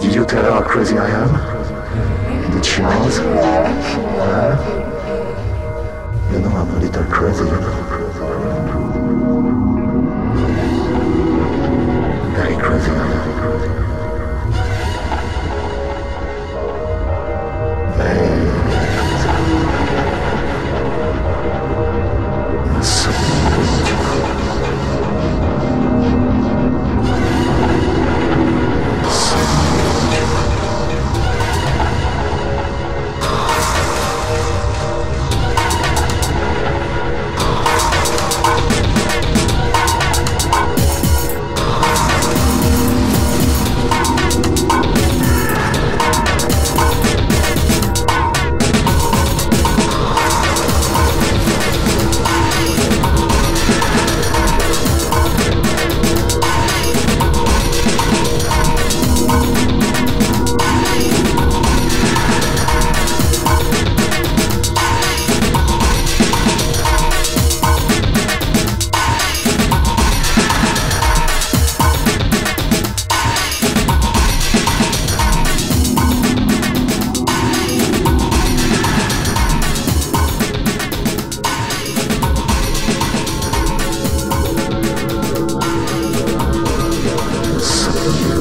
Did you tell her how crazy I am? Did she knows? Huh? You know I'm a little crazy, you know. you.